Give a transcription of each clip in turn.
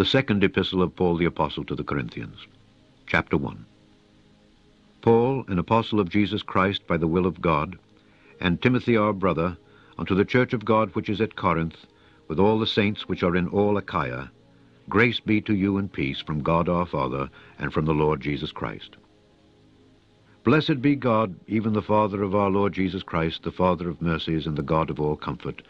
The second epistle of Paul the Apostle to the Corinthians. Chapter 1 Paul, an apostle of Jesus Christ by the will of God, and Timothy our brother, unto the church of God which is at Corinth, with all the saints which are in all Achaia, grace be to you and peace from God our Father, and from the Lord Jesus Christ. Blessed be God, even the Father of our Lord Jesus Christ, the Father of mercies and the God of all comfort,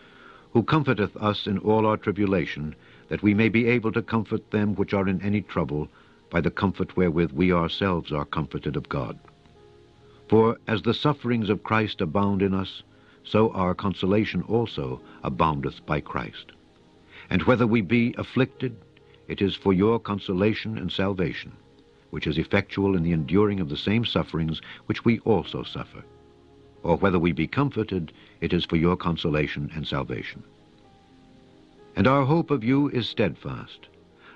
who comforteth us in all our tribulation, that we may be able to comfort them which are in any trouble, by the comfort wherewith we ourselves are comforted of God. For as the sufferings of Christ abound in us, so our consolation also aboundeth by Christ. And whether we be afflicted, it is for your consolation and salvation, which is effectual in the enduring of the same sufferings which we also suffer. Or whether we be comforted, it is for your consolation and salvation. And our hope of you is steadfast,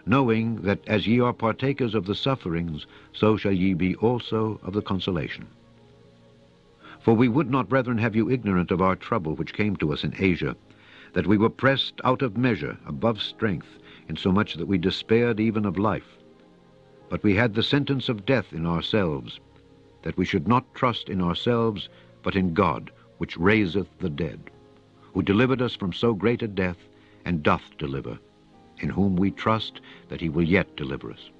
knowing that as ye are partakers of the sufferings, so shall ye be also of the consolation. For we would not, brethren, have you ignorant of our trouble which came to us in Asia, that we were pressed out of measure, above strength, insomuch that we despaired even of life. But we had the sentence of death in ourselves, that we should not trust in ourselves, but in God, which raiseth the dead, who delivered us from so great a death, and doth deliver, in whom we trust that he will yet deliver us.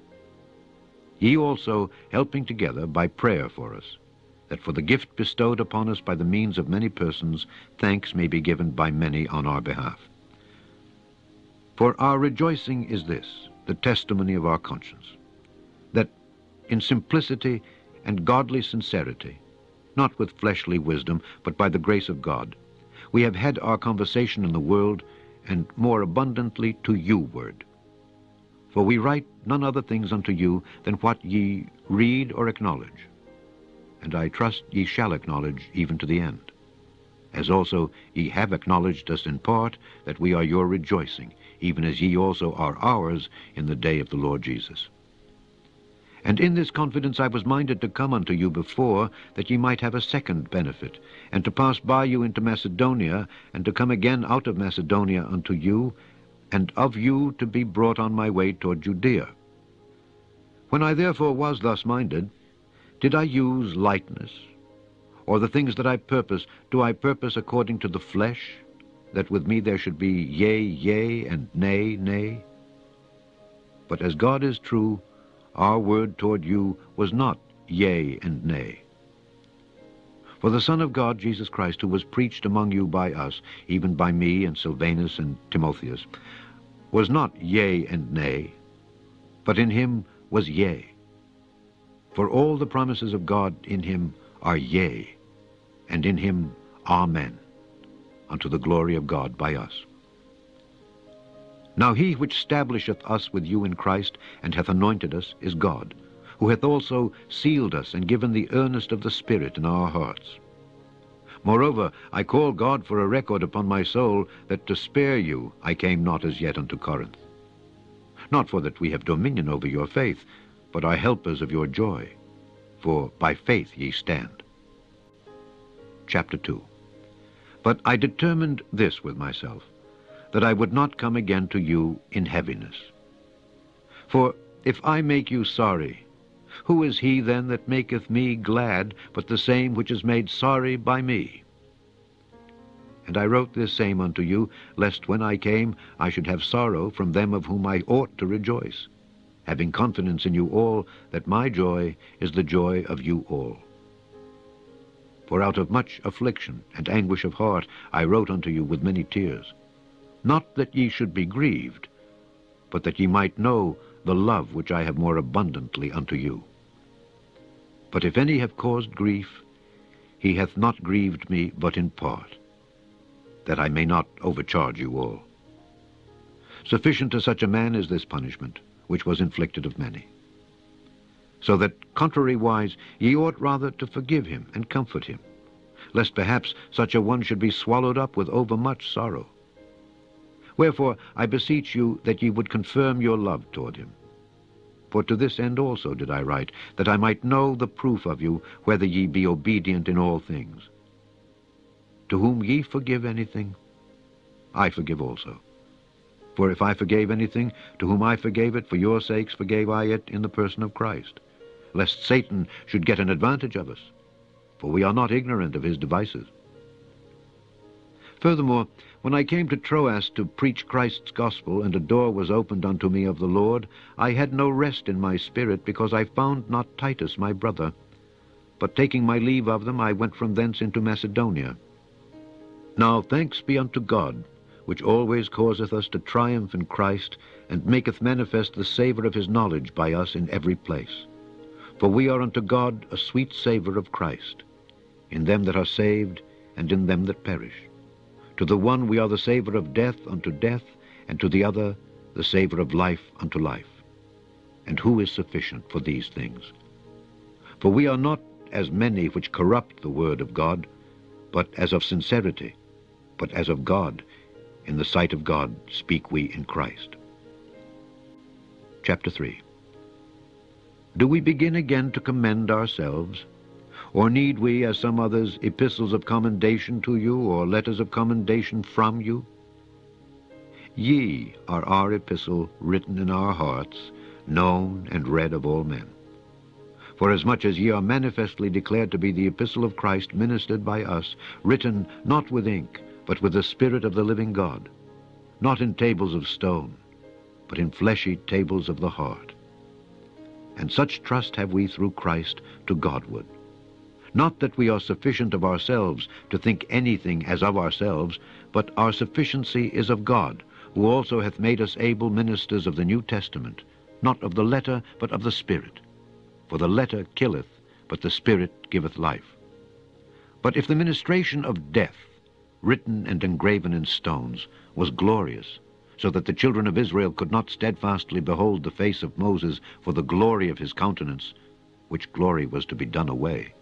Ye also helping together by prayer for us, that for the gift bestowed upon us by the means of many persons, thanks may be given by many on our behalf. For our rejoicing is this, the testimony of our conscience, that in simplicity and godly sincerity, not with fleshly wisdom, but by the grace of God, we have had our conversation in the world and more abundantly to you ward. For we write none other things unto you than what ye read or acknowledge. And I trust ye shall acknowledge even to the end. As also ye have acknowledged us in part, that we are your rejoicing, even as ye also are ours in the day of the Lord Jesus. And in this confidence I was minded to come unto you before, that ye might have a second benefit, and to pass by you into Macedonia, and to come again out of Macedonia unto you, and of you to be brought on my way toward Judea. When I therefore was thus minded, did I use lightness? Or the things that I purpose, do I purpose according to the flesh, that with me there should be yea, yea, and nay, nay? But as God is true, our word toward you was not yea and nay. For the Son of God, Jesus Christ, who was preached among you by us, even by me and Silvanus and Timotheus, was not yea and nay, but in him was yea. For all the promises of God in him are yea, and in him amen, unto the glory of God by us. Now he which stablisheth us with you in Christ, and hath anointed us, is God, who hath also sealed us, and given the earnest of the Spirit in our hearts. Moreover, I call God for a record upon my soul, that to spare you I came not as yet unto Corinth. Not for that we have dominion over your faith, but are helpers of your joy. For by faith ye stand. Chapter 2 But I determined this with myself, that I would not come again to you in heaviness. For if I make you sorry, who is he then that maketh me glad but the same which is made sorry by me? And I wrote this same unto you, lest when I came I should have sorrow from them of whom I ought to rejoice, having confidence in you all that my joy is the joy of you all. For out of much affliction and anguish of heart I wrote unto you with many tears, not that ye should be grieved, but that ye might know the love which I have more abundantly unto you. But if any have caused grief, he hath not grieved me but in part, that I may not overcharge you all. Sufficient to such a man is this punishment, which was inflicted of many. So that, contrariwise, ye ought rather to forgive him and comfort him, lest perhaps such a one should be swallowed up with overmuch sorrow. Wherefore I beseech you that ye would confirm your love toward him. For to this end also did I write, that I might know the proof of you, whether ye be obedient in all things. To whom ye forgive anything, I forgive also. For if I forgave anything, to whom I forgave it, for your sakes forgave I it in the person of Christ, lest Satan should get an advantage of us, for we are not ignorant of his devices. Furthermore, when I came to Troas to preach Christ's gospel, and a door was opened unto me of the Lord, I had no rest in my spirit, because I found not Titus my brother. But taking my leave of them, I went from thence into Macedonia. Now thanks be unto God, which always causeth us to triumph in Christ, and maketh manifest the savour of his knowledge by us in every place. For we are unto God a sweet savour of Christ, in them that are saved, and in them that perish. To the one we are the savour of death unto death, and to the other the savour of life unto life. And who is sufficient for these things? For we are not as many which corrupt the word of God, but as of sincerity, but as of God, in the sight of God speak we in Christ. Chapter 3 Do we begin again to commend ourselves? Or need we, as some others, epistles of commendation to you, or letters of commendation from you? Ye are our epistle written in our hearts, known and read of all men. Forasmuch as ye are manifestly declared to be the epistle of Christ ministered by us, written not with ink, but with the Spirit of the living God, not in tables of stone, but in fleshy tables of the heart. And such trust have we through Christ to Godward. Not that we are sufficient of ourselves to think anything as of ourselves, but our sufficiency is of God, who also hath made us able ministers of the New Testament, not of the letter, but of the Spirit. For the letter killeth, but the Spirit giveth life. But if the ministration of death, written and engraven in stones, was glorious, so that the children of Israel could not steadfastly behold the face of Moses for the glory of his countenance, which glory was to be done away,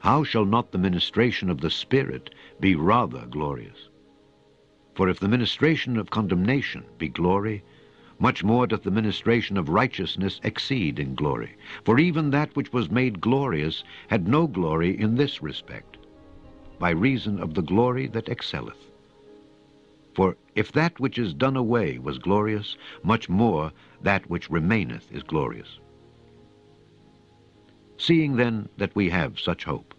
how shall not the ministration of the Spirit be rather glorious? For if the ministration of condemnation be glory, much more doth the ministration of righteousness exceed in glory. For even that which was made glorious had no glory in this respect, by reason of the glory that excelleth. For if that which is done away was glorious, much more that which remaineth is glorious. Seeing then that we have such hope,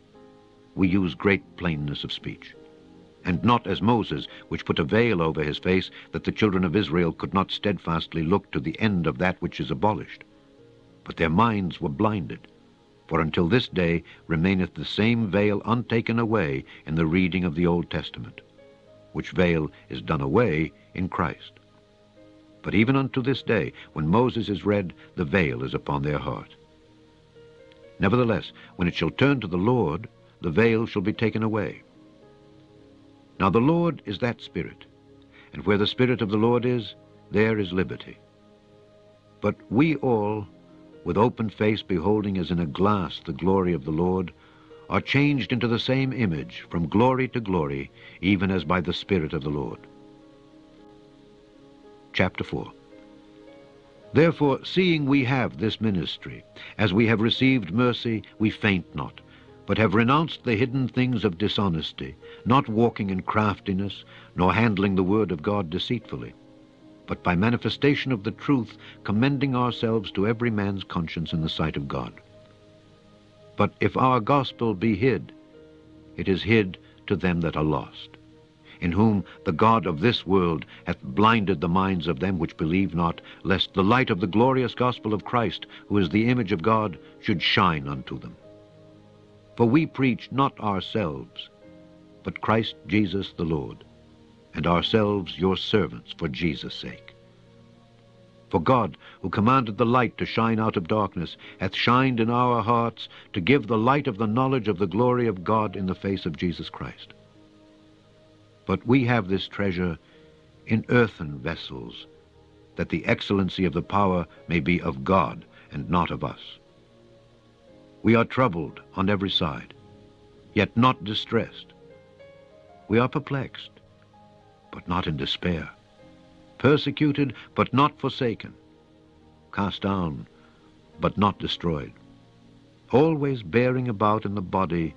we use great plainness of speech, and not as Moses, which put a veil over his face, that the children of Israel could not steadfastly look to the end of that which is abolished. But their minds were blinded, for until this day remaineth the same veil untaken away in the reading of the Old Testament, which veil is done away in Christ. But even unto this day, when Moses is read, the veil is upon their heart. Nevertheless, when it shall turn to the Lord, the veil shall be taken away. Now the Lord is that Spirit, and where the Spirit of the Lord is, there is liberty. But we all, with open face beholding as in a glass the glory of the Lord, are changed into the same image from glory to glory, even as by the Spirit of the Lord. Chapter 4 Therefore, seeing we have this ministry, as we have received mercy, we faint not, but have renounced the hidden things of dishonesty, not walking in craftiness, nor handling the word of God deceitfully, but by manifestation of the truth, commending ourselves to every man's conscience in the sight of God. But if our gospel be hid, it is hid to them that are lost in whom the God of this world hath blinded the minds of them which believe not, lest the light of the glorious gospel of Christ, who is the image of God, should shine unto them. For we preach not ourselves, but Christ Jesus the Lord, and ourselves your servants for Jesus' sake. For God, who commanded the light to shine out of darkness, hath shined in our hearts to give the light of the knowledge of the glory of God in the face of Jesus Christ. But we have this treasure in earthen vessels, that the excellency of the power may be of God and not of us. We are troubled on every side, yet not distressed. We are perplexed, but not in despair. Persecuted, but not forsaken. Cast down, but not destroyed. Always bearing about in the body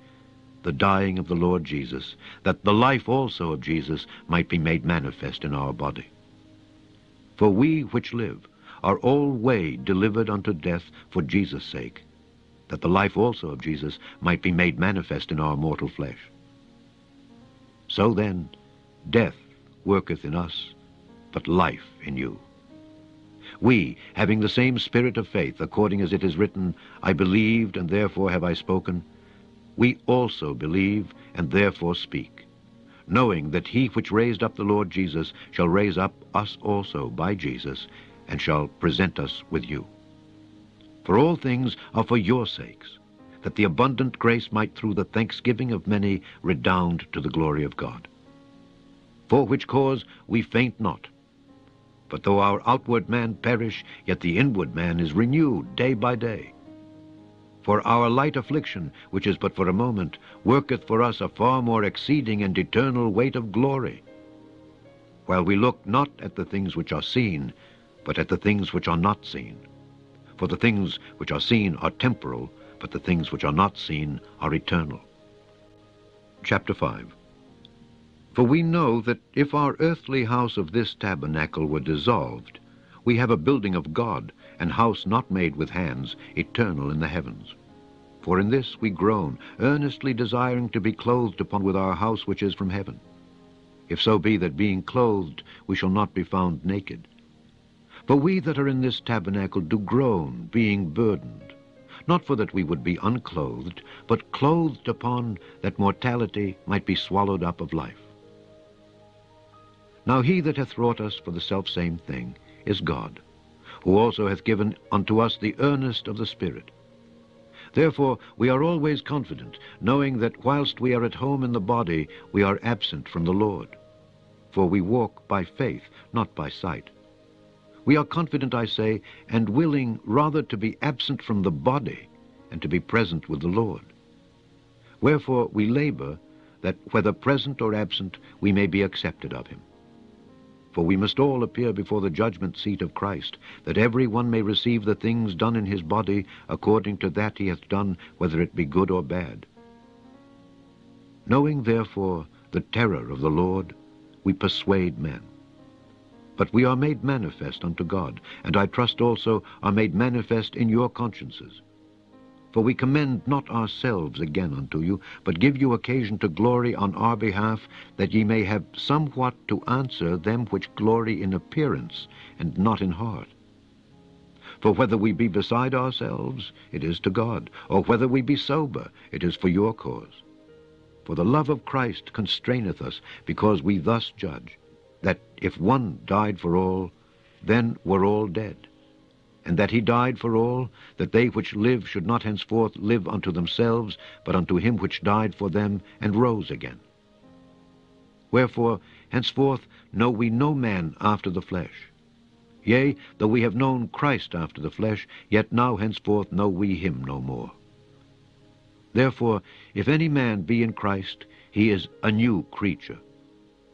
the dying of the Lord Jesus, that the life also of Jesus might be made manifest in our body. For we which live are all way delivered unto death for Jesus' sake, that the life also of Jesus might be made manifest in our mortal flesh. So then, death worketh in us, but life in you. We, having the same spirit of faith, according as it is written, I believed, and therefore have I spoken, we also believe, and therefore speak, knowing that he which raised up the Lord Jesus shall raise up us also by Jesus, and shall present us with you. For all things are for your sakes, that the abundant grace might through the thanksgiving of many redound to the glory of God. For which cause we faint not, but though our outward man perish, yet the inward man is renewed day by day. For our light affliction, which is but for a moment, worketh for us a far more exceeding and eternal weight of glory. While we look not at the things which are seen, but at the things which are not seen. For the things which are seen are temporal, but the things which are not seen are eternal. Chapter 5 For we know that if our earthly house of this tabernacle were dissolved, we have a building of God, an house not made with hands, eternal in the heavens. For in this we groan, earnestly desiring to be clothed upon with our house which is from heaven. If so be that being clothed we shall not be found naked. For we that are in this tabernacle do groan, being burdened, not for that we would be unclothed, but clothed upon that mortality might be swallowed up of life. Now he that hath wrought us for the selfsame thing is God, who also hath given unto us the earnest of the Spirit. Therefore we are always confident, knowing that whilst we are at home in the body, we are absent from the Lord. For we walk by faith, not by sight. We are confident, I say, and willing rather to be absent from the body and to be present with the Lord. Wherefore we labor that whether present or absent we may be accepted of him. For we must all appear before the judgment seat of Christ, that every one may receive the things done in his body according to that he hath done, whether it be good or bad. Knowing therefore the terror of the Lord, we persuade men. But we are made manifest unto God, and I trust also are made manifest in your consciences. For we commend not ourselves again unto you, but give you occasion to glory on our behalf, that ye may have somewhat to answer them which glory in appearance, and not in heart. For whether we be beside ourselves, it is to God, or whether we be sober, it is for your cause. For the love of Christ constraineth us, because we thus judge, that if one died for all, then were all dead and that he died for all, that they which live should not henceforth live unto themselves, but unto him which died for them, and rose again. Wherefore, henceforth know we no man after the flesh. Yea, though we have known Christ after the flesh, yet now henceforth know we him no more. Therefore, if any man be in Christ, he is a new creature.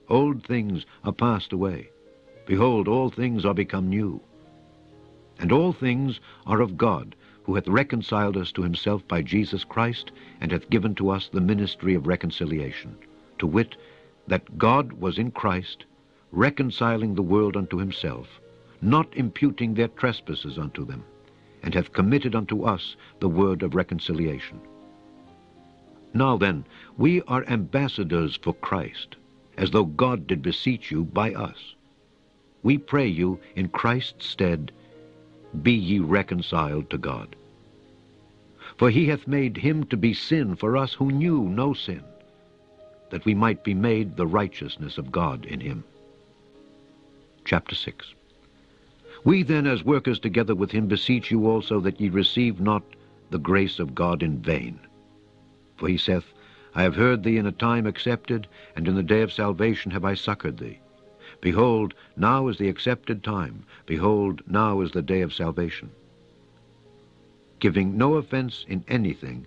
Old things are passed away. Behold, all things are become new. And all things are of God, who hath reconciled us to himself by Jesus Christ, and hath given to us the ministry of reconciliation, to wit, that God was in Christ, reconciling the world unto himself, not imputing their trespasses unto them, and hath committed unto us the word of reconciliation. Now then, we are ambassadors for Christ, as though God did beseech you by us. We pray you in Christ's stead, be ye reconciled to God. For he hath made him to be sin for us who knew no sin, that we might be made the righteousness of God in him. Chapter 6 We then, as workers together with him, beseech you also that ye receive not the grace of God in vain. For he saith, I have heard thee in a time accepted, and in the day of salvation have I succored thee. Behold, now is the accepted time. Behold, now is the day of salvation. Giving no offense in anything,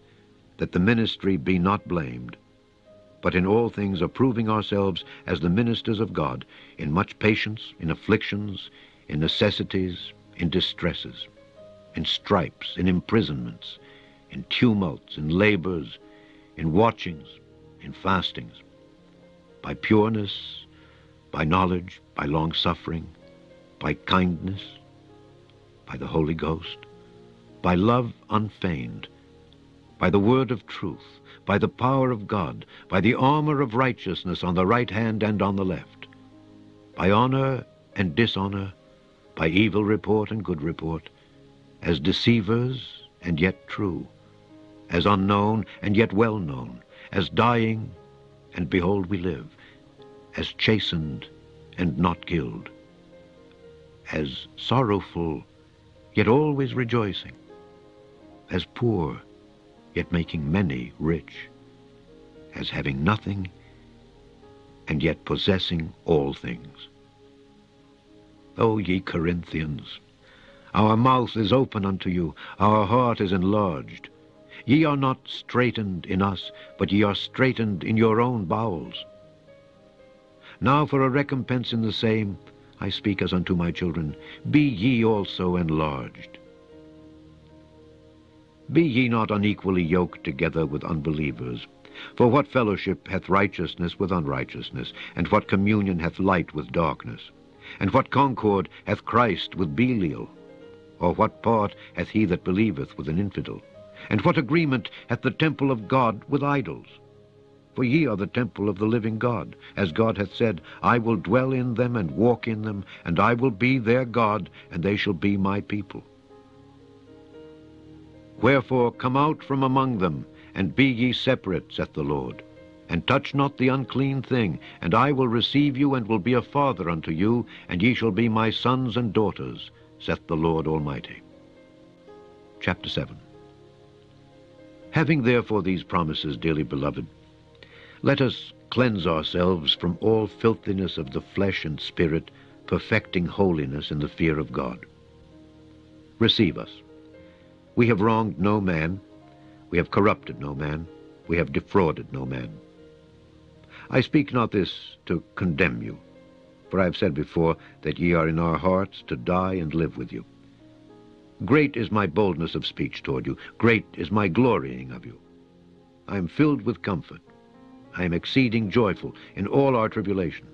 that the ministry be not blamed, but in all things approving ourselves as the ministers of God, in much patience, in afflictions, in necessities, in distresses, in stripes, in imprisonments, in tumults, in labors, in watchings, in fastings, by pureness, by knowledge, by long suffering, by kindness, by the Holy Ghost, by love unfeigned, by the word of truth, by the power of God, by the armor of righteousness on the right hand and on the left, by honor and dishonor, by evil report and good report, as deceivers and yet true, as unknown and yet well known, as dying and behold we live, as chastened and not killed, as sorrowful yet always rejoicing, as poor yet making many rich, as having nothing and yet possessing all things. O ye Corinthians, our mouth is open unto you, our heart is enlarged. Ye are not straitened in us, but ye are straitened in your own bowels. Now for a recompense in the same, I speak as unto my children, be ye also enlarged. Be ye not unequally yoked together with unbelievers. For what fellowship hath righteousness with unrighteousness? And what communion hath light with darkness? And what concord hath Christ with Belial? Or what part hath he that believeth with an infidel? And what agreement hath the temple of God with idols? For ye are the temple of the living God, as God hath said, I will dwell in them and walk in them, and I will be their God, and they shall be my people. Wherefore come out from among them, and be ye separate, saith the Lord, and touch not the unclean thing, and I will receive you, and will be a father unto you, and ye shall be my sons and daughters, saith the Lord Almighty. Chapter 7 Having therefore these promises, dearly beloved, let us cleanse ourselves from all filthiness of the flesh and spirit, perfecting holiness in the fear of God. Receive us. We have wronged no man, we have corrupted no man, we have defrauded no man. I speak not this to condemn you, for I have said before that ye are in our hearts to die and live with you. Great is my boldness of speech toward you, great is my glorying of you. I am filled with comfort, I am exceeding joyful in all our tribulation.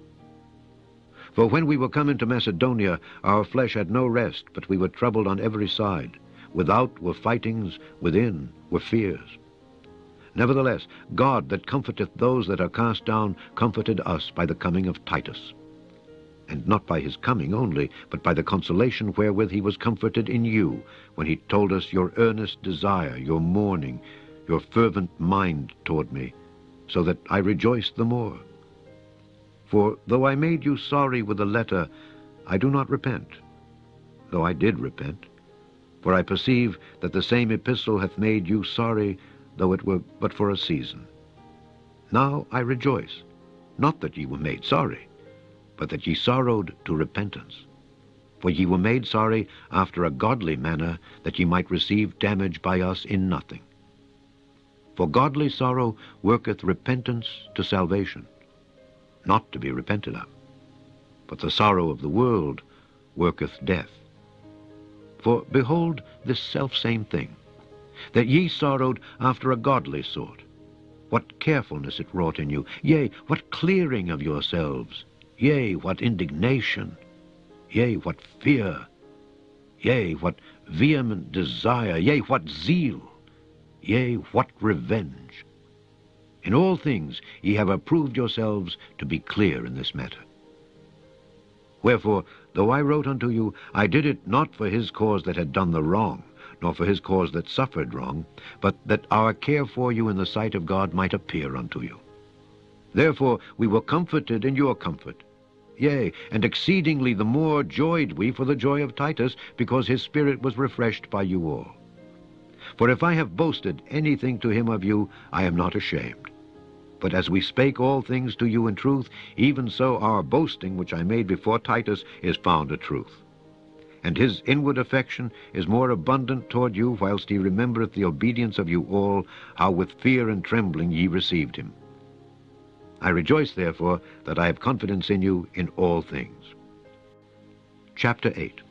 For when we were come into Macedonia, our flesh had no rest, but we were troubled on every side. Without were fightings, within were fears. Nevertheless, God that comforteth those that are cast down comforted us by the coming of Titus. And not by his coming only, but by the consolation wherewith he was comforted in you, when he told us your earnest desire, your mourning, your fervent mind toward me, so that I rejoiced the more. For though I made you sorry with a letter, I do not repent, though I did repent. For I perceive that the same epistle hath made you sorry, though it were but for a season. Now I rejoice, not that ye were made sorry, but that ye sorrowed to repentance. For ye were made sorry after a godly manner, that ye might receive damage by us in nothing. For godly sorrow worketh repentance to salvation, not to be repented of. But the sorrow of the world worketh death. For behold this selfsame thing, that ye sorrowed after a godly sort. What carefulness it wrought in you, yea, what clearing of yourselves, yea, what indignation, yea, what fear, yea, what vehement desire, yea, what zeal, Yea, what revenge! In all things ye have approved yourselves to be clear in this matter. Wherefore, though I wrote unto you, I did it not for his cause that had done the wrong, nor for his cause that suffered wrong, but that our care for you in the sight of God might appear unto you. Therefore we were comforted in your comfort. Yea, and exceedingly the more joyed we for the joy of Titus, because his spirit was refreshed by you all. For if I have boasted anything to him of you, I am not ashamed. But as we spake all things to you in truth, even so our boasting which I made before Titus is found a truth. And his inward affection is more abundant toward you, whilst he remembereth the obedience of you all, how with fear and trembling ye received him. I rejoice, therefore, that I have confidence in you in all things. Chapter 8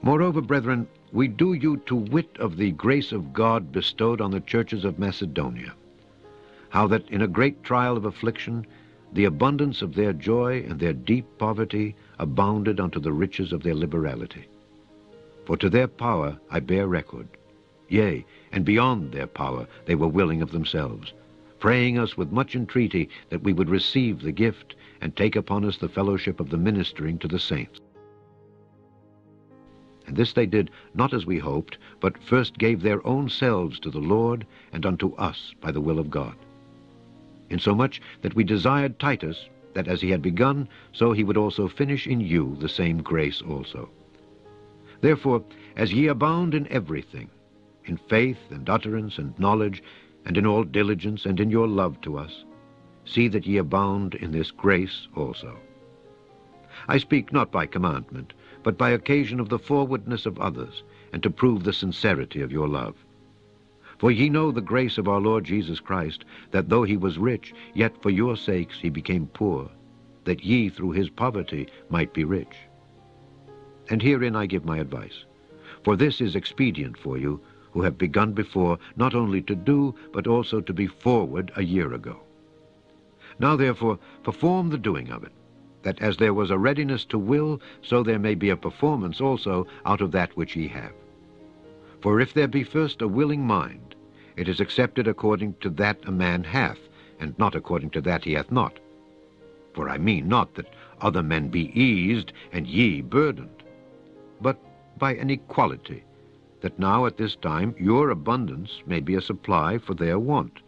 Moreover, brethren, we do you to wit of the grace of God bestowed on the churches of Macedonia, how that in a great trial of affliction, the abundance of their joy and their deep poverty abounded unto the riches of their liberality. For to their power I bear record. Yea, and beyond their power they were willing of themselves, praying us with much entreaty that we would receive the gift and take upon us the fellowship of the ministering to the saints. And this they did not as we hoped, but first gave their own selves to the Lord and unto us by the will of God. Insomuch that we desired Titus, that as he had begun, so he would also finish in you the same grace also. Therefore, as ye abound in everything, in faith and utterance and knowledge, and in all diligence and in your love to us, see that ye abound in this grace also. I speak not by commandment, but by occasion of the forwardness of others, and to prove the sincerity of your love. For ye know the grace of our Lord Jesus Christ, that though he was rich, yet for your sakes he became poor, that ye through his poverty might be rich. And herein I give my advice. For this is expedient for you, who have begun before, not only to do, but also to be forward a year ago. Now therefore perform the doing of it, that as there was a readiness to will, so there may be a performance also out of that which ye have. For if there be first a willing mind, it is accepted according to that a man hath, and not according to that he hath not. For I mean not that other men be eased, and ye burdened but by an equality, that now at this time your abundance may be a supply for their want,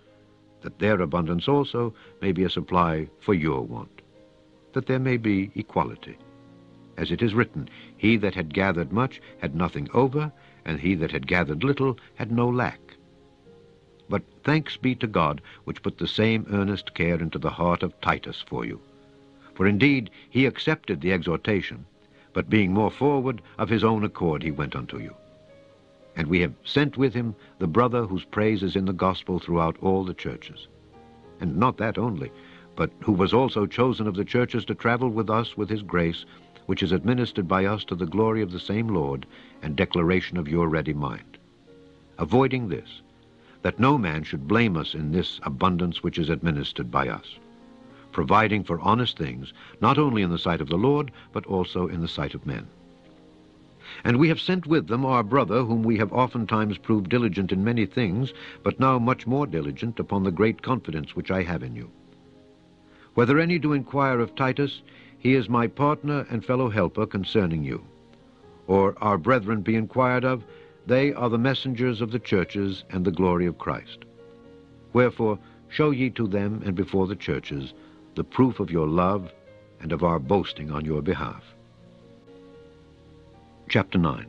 that their abundance also may be a supply for your want, that there may be equality. As it is written, He that had gathered much had nothing over, and he that had gathered little had no lack. But thanks be to God, which put the same earnest care into the heart of Titus for you. For indeed he accepted the exhortation, but being more forward, of his own accord he went unto you. And we have sent with him the brother whose praise is in the gospel throughout all the churches. And not that only, but who was also chosen of the churches to travel with us with his grace, which is administered by us to the glory of the same Lord, and declaration of your ready mind. Avoiding this, that no man should blame us in this abundance which is administered by us providing for honest things, not only in the sight of the Lord, but also in the sight of men. And we have sent with them our brother, whom we have oftentimes proved diligent in many things, but now much more diligent upon the great confidence which I have in you. Whether any do inquire of Titus, he is my partner and fellow helper concerning you. Or our brethren be inquired of, they are the messengers of the churches and the glory of Christ. Wherefore, show ye to them and before the churches the proof of your love and of our boasting on your behalf. Chapter 9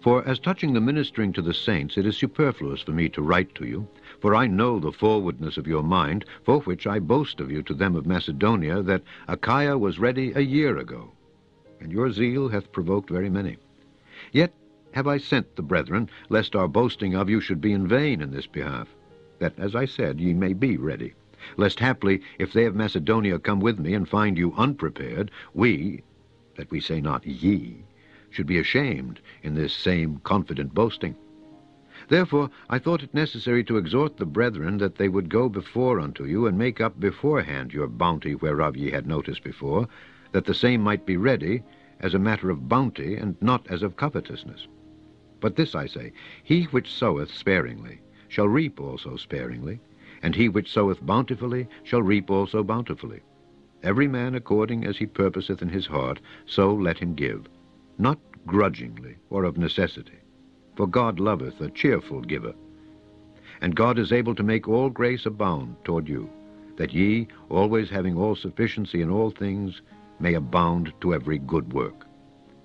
For as touching the ministering to the saints, it is superfluous for me to write to you, for I know the forwardness of your mind, for which I boast of you to them of Macedonia, that Achaia was ready a year ago, and your zeal hath provoked very many. Yet have I sent the brethren, lest our boasting of you should be in vain in this behalf, that, as I said, ye may be ready lest haply, if they of Macedonia come with me and find you unprepared, we, that we say not ye, should be ashamed in this same confident boasting. Therefore I thought it necessary to exhort the brethren that they would go before unto you, and make up beforehand your bounty whereof ye had notice before, that the same might be ready, as a matter of bounty, and not as of covetousness. But this I say, he which soweth sparingly shall reap also sparingly, and he which soweth bountifully shall reap also bountifully. Every man according as he purposeth in his heart, so let him give, not grudgingly or of necessity. For God loveth a cheerful giver. And God is able to make all grace abound toward you, that ye, always having all sufficiency in all things, may abound to every good work.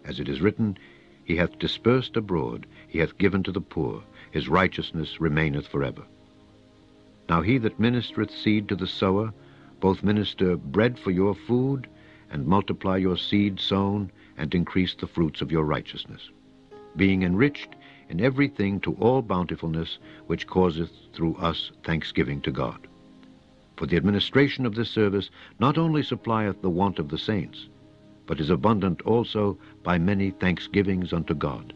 As it is written, He hath dispersed abroad, he hath given to the poor, his righteousness remaineth forever. Now he that ministereth seed to the sower, both minister bread for your food, and multiply your seed sown, and increase the fruits of your righteousness, being enriched in everything to all bountifulness, which causeth through us thanksgiving to God. For the administration of this service not only supplieth the want of the saints, but is abundant also by many thanksgivings unto God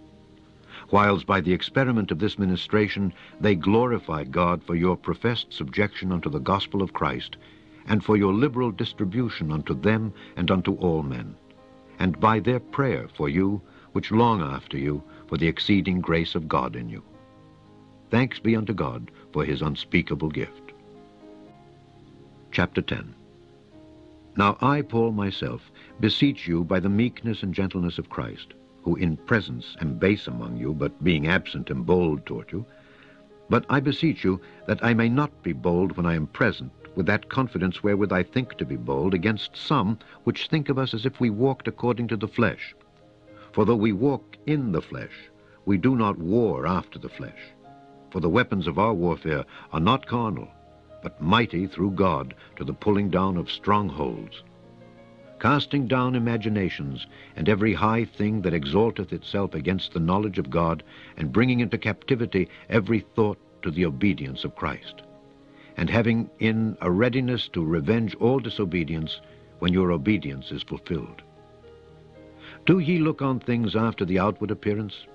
whiles by the experiment of this ministration they glorify God for your professed subjection unto the gospel of Christ, and for your liberal distribution unto them and unto all men. and by their prayer for you, which long after you, for the exceeding grace of God in you. Thanks be unto God for his unspeakable gift. Chapter 10 Now I, Paul, myself, beseech you by the meekness and gentleness of Christ, who in presence am base among you, but being absent am bold toward you. But I beseech you that I may not be bold when I am present, with that confidence wherewith I think to be bold, against some which think of us as if we walked according to the flesh. For though we walk in the flesh, we do not war after the flesh. For the weapons of our warfare are not carnal, but mighty through God to the pulling down of strongholds, casting down imaginations, and every high thing that exalteth itself against the knowledge of God, and bringing into captivity every thought to the obedience of Christ and having in a readiness to revenge all disobedience when your obedience is fulfilled. Do ye look on things after the outward appearance?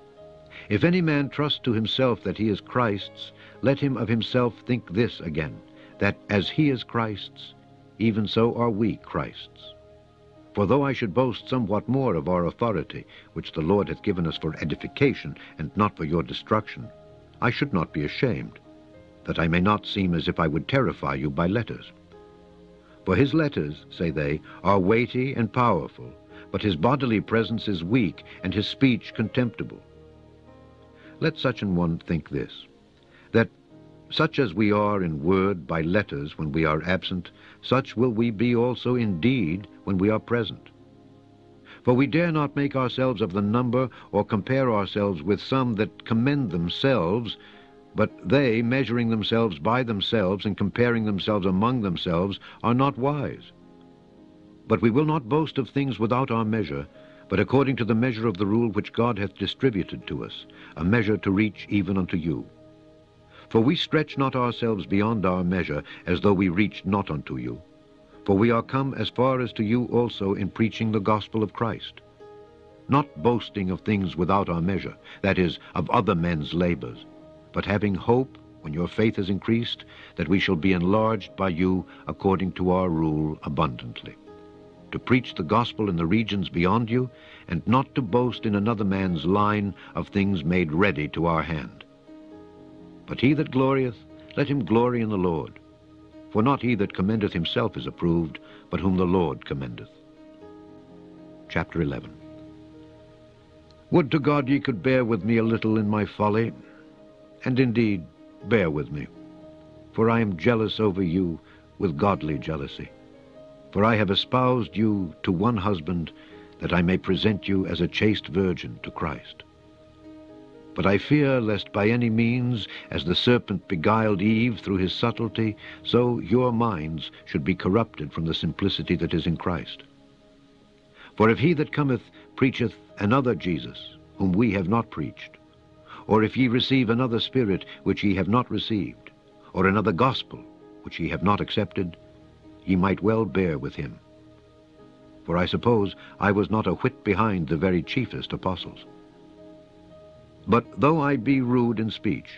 If any man trust to himself that he is Christ's, let him of himself think this again, that as he is Christ's, even so are we Christ's. For though I should boast somewhat more of our authority, which the Lord hath given us for edification, and not for your destruction, I should not be ashamed, that I may not seem as if I would terrify you by letters. For his letters, say they, are weighty and powerful, but his bodily presence is weak, and his speech contemptible. Let such an one think this, that such as we are in word by letters when we are absent, such will we be also in deed when we are present. For we dare not make ourselves of the number, or compare ourselves with some that commend themselves, but they, measuring themselves by themselves and comparing themselves among themselves, are not wise. But we will not boast of things without our measure, but according to the measure of the rule which God hath distributed to us, a measure to reach even unto you. For we stretch not ourselves beyond our measure, as though we reached not unto you. For we are come as far as to you also in preaching the gospel of Christ. Not boasting of things without our measure, that is, of other men's labors, but having hope, when your faith is increased, that we shall be enlarged by you according to our rule abundantly. To preach the gospel in the regions beyond you, and not to boast in another man's line of things made ready to our hand. But he that glorieth, let him glory in the Lord. For not he that commendeth himself is approved, but whom the Lord commendeth. Chapter 11 Would to God ye could bear with me a little in my folly, and indeed, bear with me, for I am jealous over you with godly jealousy. For I have espoused you to one husband, that I may present you as a chaste virgin to Christ. But I fear lest by any means, as the serpent beguiled Eve through his subtlety, so your minds should be corrupted from the simplicity that is in Christ. For if he that cometh preacheth another Jesus, whom we have not preached, or if ye receive another spirit which ye have not received, or another gospel which ye have not accepted, ye might well bear with him. For I suppose I was not a whit behind the very chiefest apostles. But though I be rude in speech,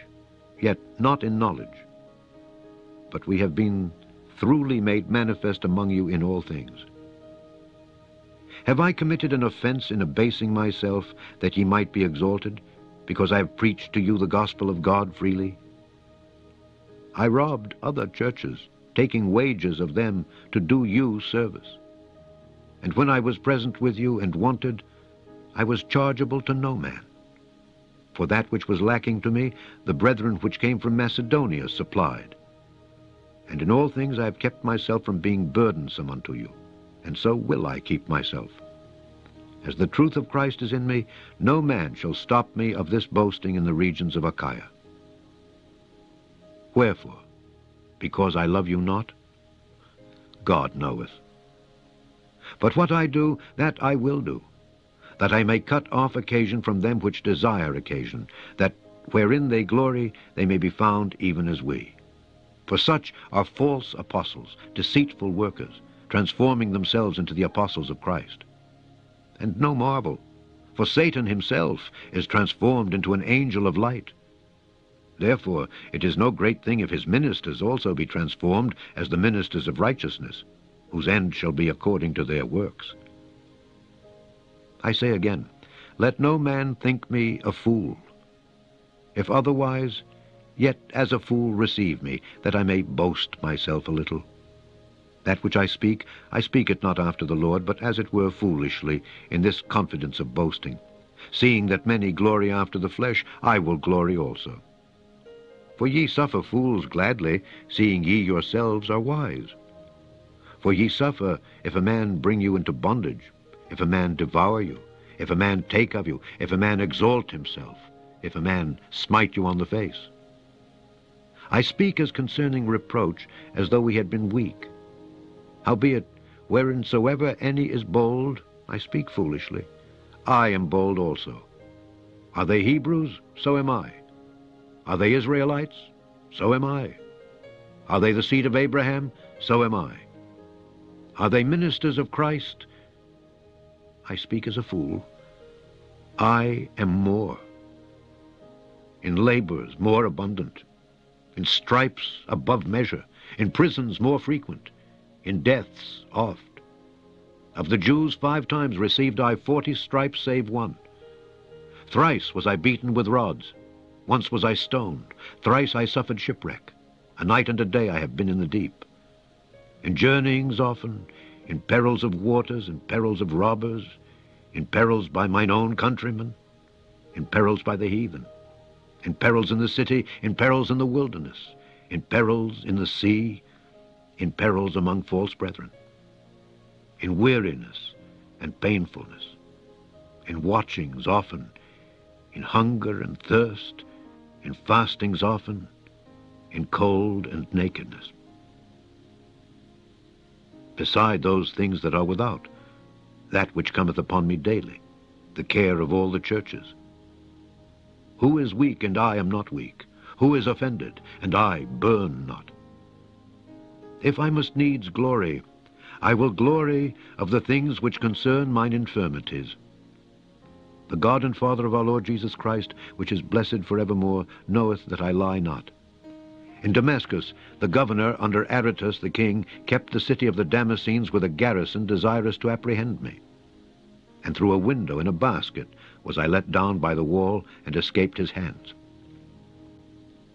yet not in knowledge, but we have been throughly made manifest among you in all things. Have I committed an offense in abasing myself, that ye might be exalted? because I have preached to you the gospel of God freely? I robbed other churches, taking wages of them to do you service. And when I was present with you and wanted, I was chargeable to no man. For that which was lacking to me, the brethren which came from Macedonia supplied. And in all things I have kept myself from being burdensome unto you, and so will I keep myself. As the truth of Christ is in me, no man shall stop me of this boasting in the regions of Achaia. Wherefore? Because I love you not? God knoweth. But what I do, that I will do, that I may cut off occasion from them which desire occasion, that wherein they glory they may be found even as we. For such are false apostles, deceitful workers, transforming themselves into the apostles of Christ. And no marvel, for Satan himself is transformed into an angel of light. Therefore it is no great thing if his ministers also be transformed as the ministers of righteousness, whose end shall be according to their works. I say again, let no man think me a fool. If otherwise, yet as a fool receive me, that I may boast myself a little. That which I speak, I speak it not after the Lord, but as it were foolishly, in this confidence of boasting. Seeing that many glory after the flesh, I will glory also. For ye suffer fools gladly, seeing ye yourselves are wise. For ye suffer if a man bring you into bondage, if a man devour you, if a man take of you, if a man exalt himself, if a man smite you on the face. I speak as concerning reproach, as though we had been weak. Howbeit, whereinsoever any is bold, I speak foolishly. I am bold also. Are they Hebrews? So am I. Are they Israelites? So am I. Are they the seed of Abraham? So am I. Are they ministers of Christ? I speak as a fool. I am more. In labors more abundant, in stripes above measure, in prisons more frequent, in deaths oft. Of the Jews five times received I forty stripes save one. Thrice was I beaten with rods, once was I stoned, thrice I suffered shipwreck. A night and a day I have been in the deep in journeyings often, in perils of waters, in perils of robbers, in perils by mine own countrymen, in perils by the heathen, in perils in the city, in perils in the wilderness, in perils in the sea, in perils among false brethren, in weariness and painfulness, in watchings often, in hunger and thirst, in fastings often, in cold and nakedness beside those things that are without, that which cometh upon me daily, the care of all the churches. Who is weak, and I am not weak? Who is offended, and I burn not? If I must needs glory, I will glory of the things which concern mine infirmities. The God and Father of our Lord Jesus Christ, which is blessed for evermore, knoweth that I lie not. In Damascus, the governor, under Aretas the king, kept the city of the Damascenes with a garrison desirous to apprehend me. And through a window in a basket was I let down by the wall and escaped his hands.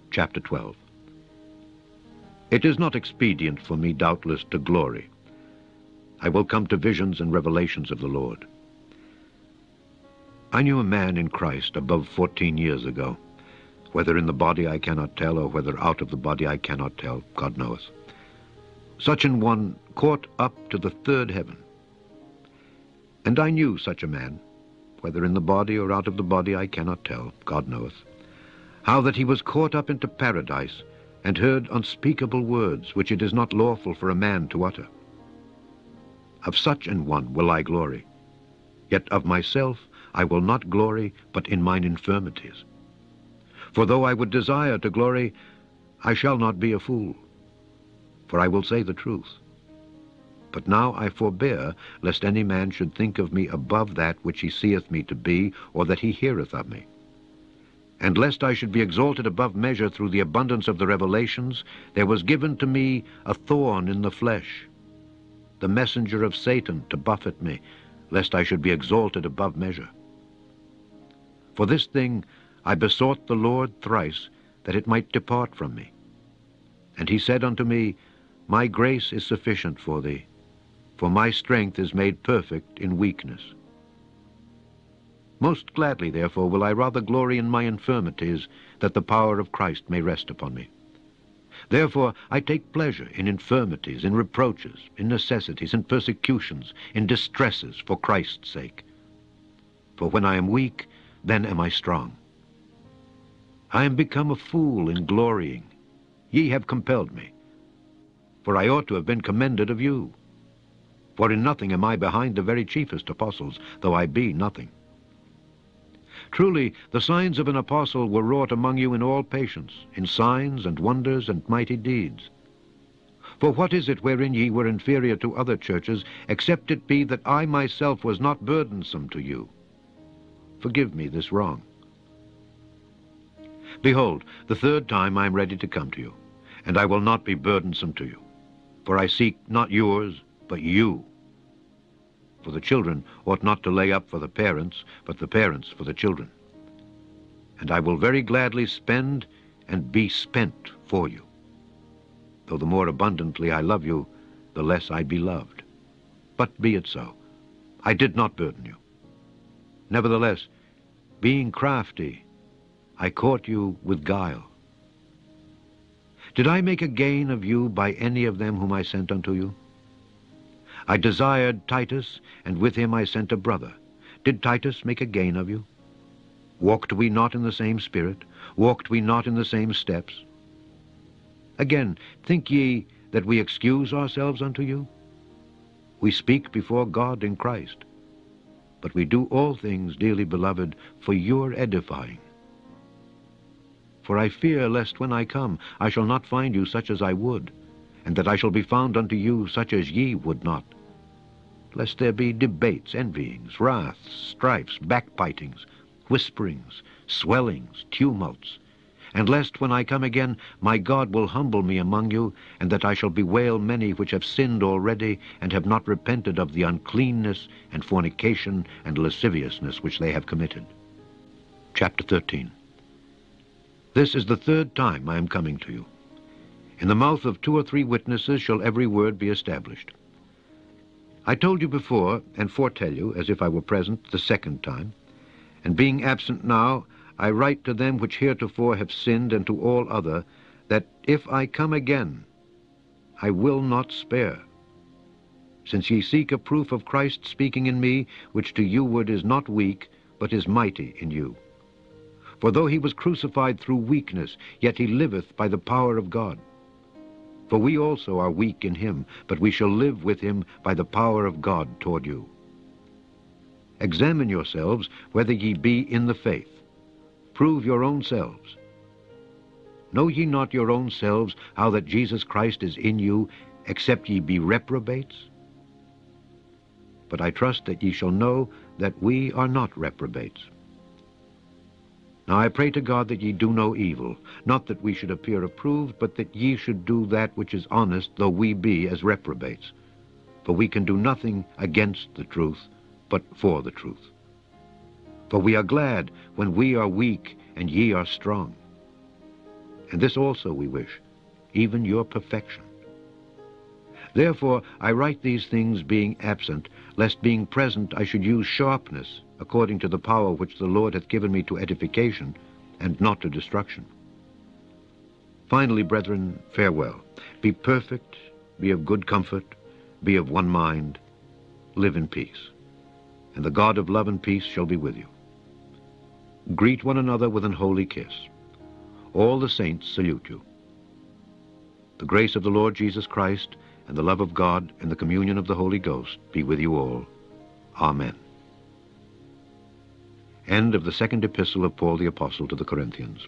Chapter 12 It is not expedient for me, doubtless, to glory. I will come to visions and revelations of the Lord. I knew a man in Christ above fourteen years ago whether in the body I cannot tell, or whether out of the body I cannot tell, God knoweth. Such an one caught up to the third heaven. And I knew such a man, whether in the body or out of the body I cannot tell, God knoweth, how that he was caught up into paradise, and heard unspeakable words, which it is not lawful for a man to utter. Of such an one will I glory. Yet of myself I will not glory, but in mine infirmities. For though I would desire to glory, I shall not be a fool, for I will say the truth. But now I forbear, lest any man should think of me above that which he seeth me to be, or that he heareth of me. And lest I should be exalted above measure through the abundance of the revelations, there was given to me a thorn in the flesh, the messenger of Satan to buffet me, lest I should be exalted above measure. For this thing I besought the Lord thrice that it might depart from me. And he said unto me, My grace is sufficient for thee, for my strength is made perfect in weakness. Most gladly, therefore, will I rather glory in my infirmities, that the power of Christ may rest upon me. Therefore I take pleasure in infirmities, in reproaches, in necessities, in persecutions, in distresses, for Christ's sake. For when I am weak, then am I strong. I am become a fool in glorying. Ye have compelled me. For I ought to have been commended of you. For in nothing am I behind the very chiefest apostles, though I be nothing. Truly, the signs of an apostle were wrought among you in all patience, in signs and wonders and mighty deeds. For what is it wherein ye were inferior to other churches, except it be that I myself was not burdensome to you? Forgive me this wrong. Behold, the third time I am ready to come to you, and I will not be burdensome to you. For I seek not yours, but you. for the children ought not to lay up for the parents, but the parents for the children. And I will very gladly spend and be spent for you. Though the more abundantly I love you, the less I be loved. But be it so. I did not burden you. Nevertheless, being crafty, I caught you with guile. Did I make a gain of you by any of them whom I sent unto you? I desired Titus, and with him I sent a brother. Did Titus make a gain of you? Walked we not in the same spirit? Walked we not in the same steps? Again, think ye that we excuse ourselves unto you? We speak before God in Christ. But we do all things, dearly beloved, for your edifying. For I fear lest when I come I shall not find you such as I would, and that I shall be found unto you such as ye would not. Lest there be debates, envyings, wraths, strifes, backbitings, whisperings, swellings, tumults, and lest when I come again my God will humble me among you, and that I shall bewail many which have sinned already, and have not repented of the uncleanness and fornication and lasciviousness which they have committed. Chapter 13 This is the third time I am coming to you. In the mouth of two or three witnesses shall every word be established. I told you before, and foretell you, as if I were present the second time, and being absent now, I write to them which heretofore have sinned, and to all other, that if I come again, I will not spare. Since ye seek a proof of Christ speaking in me, which to you word is not weak, but is mighty in you. For though he was crucified through weakness, yet he liveth by the power of God. For we also are weak in him, but we shall live with him by the power of God toward you. Examine yourselves whether ye be in the faith. Prove your own selves. Know ye not your own selves how that Jesus Christ is in you, except ye be reprobates? But I trust that ye shall know that we are not reprobates. Now I pray to God that ye do no evil, not that we should appear approved, but that ye should do that which is honest, though we be as reprobates. For we can do nothing against the truth, but for the truth. For we are glad when we are weak and ye are strong. And this also we wish, even your perfection. Therefore I write these things being absent, lest being present I should use sharpness, according to the power which the Lord hath given me to edification, and not to destruction. Finally, brethren, farewell. Be perfect, be of good comfort, be of one mind, live in peace. And the God of love and peace shall be with you. Greet one another with an holy kiss. All the saints salute you. The grace of the Lord Jesus Christ, and the love of God, and the communion of the Holy Ghost be with you all. Amen. End of the second epistle of Paul the Apostle to the Corinthians.